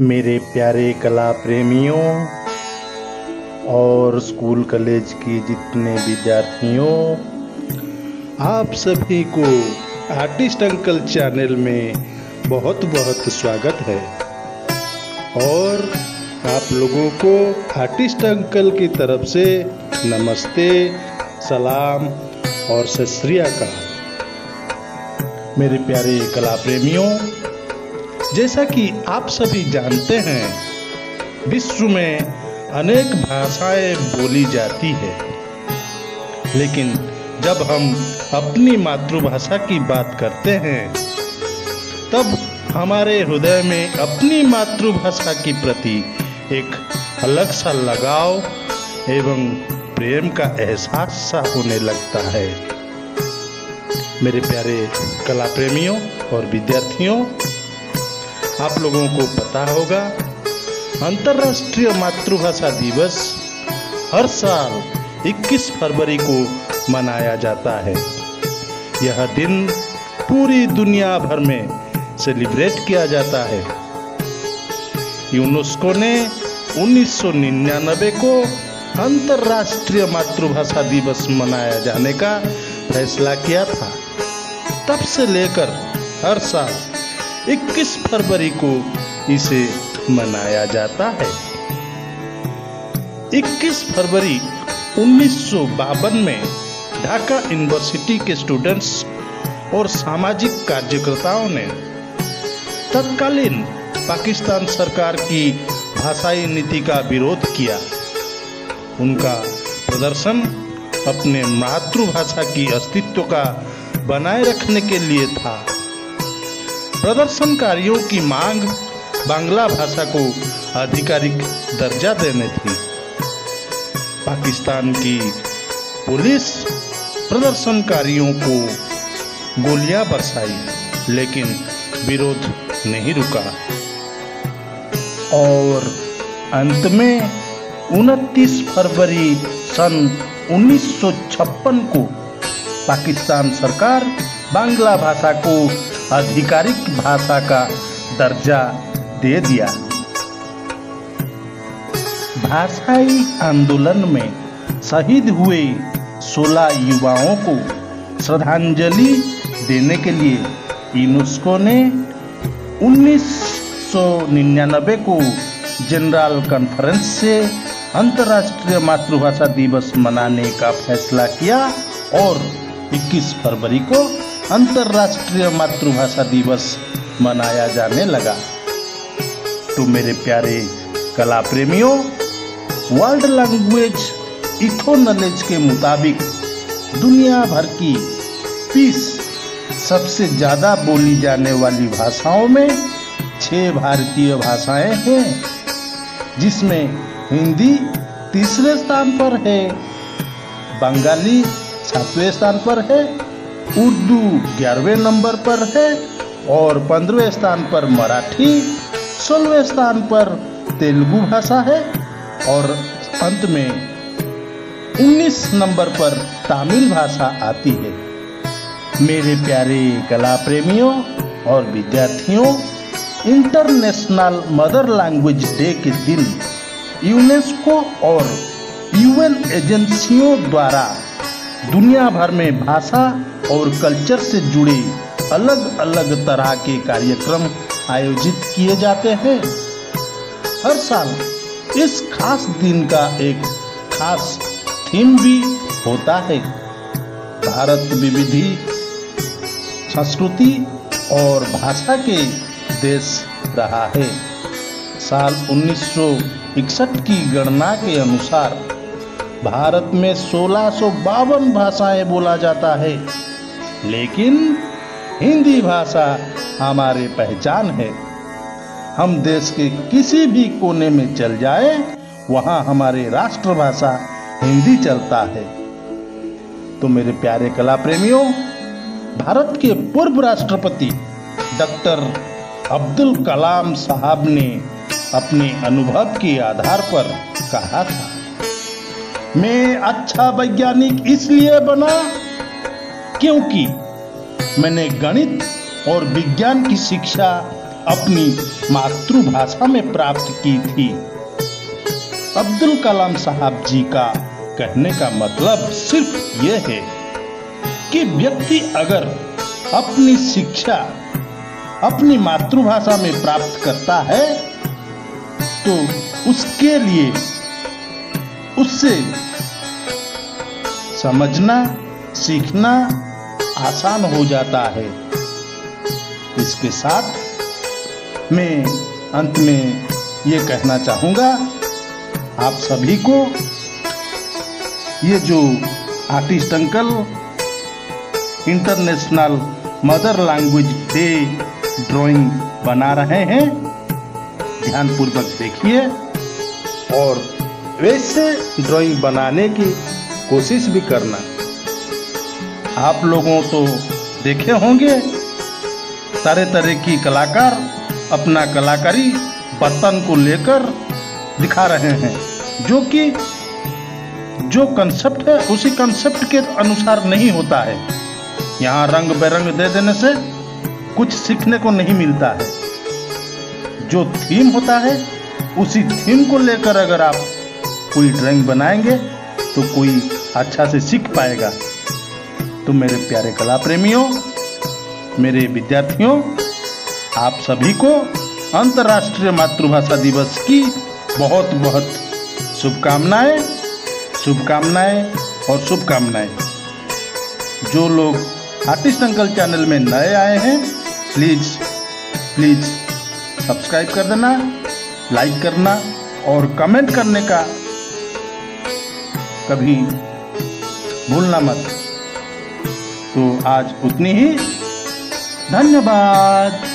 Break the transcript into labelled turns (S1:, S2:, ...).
S1: मेरे प्यारे कला प्रेमियों और स्कूल कॉलेज के जितने विद्यार्थियों, आप सभी को आर्टिस्ट अंकल चैनल में बहुत बहुत स्वागत है। और आप लोगों को आर्टिस्ट अंकल की तरफ़ से नमस्ते, सलाम और सत श्री मेरे प्यारे कला प्रेमियों जैसा कि आप सभी जानते हैं, विश्व में अनेक भाषाएँ बोली जाती है। लेकिन जब हम अपनी मातृभाषा की बात करते हैं, तब हमारे हृदय में अपनी मातृभाषा के प्रति एक अलग सा लगाव एवं प्रेम का एहसास सा होने लगता है। मेरे प्यारे कला प्रेमियों और विद्यार्थियों आप लोगों को पता होगा, अंतर्राष्ट्रीय मातृभाषा दिवस हर साल 21 फरवरी को मनाया जाता है। यह दिन पूरी दुनिया भर में सेलिब्रेट किया जाता है। यूनेस्को ने 1999 को अंतर्राष्ट्रीय मातृभाषा दिवस मनाया जाने का फैसला किया था। तब से लेकर हर साल 21 फरवरी को इसे मनाया जाता है। 21 फरवरी उन्नीस सौ बावन में ढाका यूनिवर्सिटी के स्टूडेंट्स और सामाजिक कार्यकर्ताओं ने तत्कालीन पाकिस्तान सरकार की भाषाई नीति का विरोध किया। उनका प्रदर्शन अपने मातृभाषा की अस्तित्व का बनाए रखने के लिए था। प्रदर्शनकारियों की मांग बांग्ला भाषा को आधिकारिक दर्जा देने थी। पाकिस्तान की पुलिस प्रदर्शनकारियों को गोलियाँ बरसाई, लेकिन विरोध नहीं रुका। और अंत में 29 फरवरी सन 1956 को पाकिस्तान सरकार बांग्ला भाषा को आधिकारिक भाषा का दर्जा दे दिया। भाषाई आंदोलन में शहीद हुए 16 युवाओं को श्रद्धांजलि देने के लिए यूनेस्को ने 1999 को जनरल कॉन्फ्रेंस से अंतर्राष्ट्रीय मातृभाषा दिवस मनाने का फैसला किया और 21 फरवरी को अंतर्राष्ट्रीय मातृभाषा दिवस मनाया जाने लगा। तो मेरे प्यारे कला प्रेमियों वर्ल्ड लैंग्वेज इथो नॉलेज के मुताबिक दुनिया भर की तीस सबसे ज़्यादा बोली जाने वाली भाषाओं में छह भारतीय भाषाएँ हैं, जिसमें हिंदी तीसरे स्थान पर है, बंगाली सातवें स्थान पर है उर्दू ग्यारहवें नंबर पर है और पंद्रहवें स्थान पर मराठी, सोलहवें स्थान पर तेलुगु भाषा है और अंत में 19 नंबर पर तमिल भाषा आती है। मेरे प्यारे कला प्रेमियों और विद्यार्थियों इंटरनेशनल मदर लैंग्वेज डे के दिन यूनेस्को और यूएन एजेंसियों द्वारा दुनिया भर में भाषा और कल्चर से जुड़े अलग अलग तरह के कार्यक्रम आयोजित किए जाते हैं। हर साल इस खास दिन का एक खास थीम भी होता है। भारत विविधि संस्कृति और भाषा के देश रहा है। साल 1961 की गणना के अनुसार भारत में सोलह भाषाएँ बोला जाता है। लेकिन हिंदी भाषा हमारे पहचान है। हम देश के किसी भी कोने में चल जाए, वहाँ हमारे राष्ट्रभाषा हिंदी चलता है। तो मेरे प्यारे कला प्रेमियों भारत के पूर्व राष्ट्रपति डॉक्टर अब्दुल कलाम साहब ने अपने अनुभव के आधार पर कहा था, मैं अच्छा वैज्ञानिक इसलिए बना क्योंकि मैंने गणित और विज्ञान की शिक्षा अपनी मातृभाषा में प्राप्त की थी। अब्दुल कलाम साहब जी का कहने का मतलब सिर्फ़ यह है कि व्यक्ति अगर अपनी शिक्षा अपनी मातृभाषा में प्राप्त करता है तो उसके लिए उससे समझना, सीखना आसान हो जाता है। इसके साथ मैं अंत में ये कहना चाहूँगा, आप सभी को ये जो artist uncle, international mother language day drawing बना रहे हैं, ध्यानपूर्वक देखिए। और वैसे ड्राइंग बनाने की कोशिश भी करना। आप लोगों तो देखे होंगे। तरह तरह की कलाकार अपना कलाकारी बर्तन को लेकर दिखा रहे हैं, जो कि, जो कंसेप्ट है, उसी कंसेप्ट के अनुसार नहीं होता है। यहाँ रंग बेरंग दे देने से कुछ सीखने को नहीं मिलता है। जो थीम होता है, उसी थीम को लेकर अगर आप कोई ड्राइंग बनाएँगे तो कोई अच्छा से सीख पाएगा। तो मेरे प्यारे कला प्रेमियों, मेरे विद्यार्थियों, आप सभी को अंतर्राष्ट्रीय मातृभाषा दिवस की बहुत बहुत शुभकामनाएँ शुभकामनाएँ और शुभकामनाएँ। जो लोग आर्टिस्ट अंकल चैनल में नए आए हैं, प्लीज़ प्लीज़ सब्सक्राइब कर देना, लाइक करना और कमेंट करने का कभी भूलना मत। तो आज उतनी ही। धन्यवाद।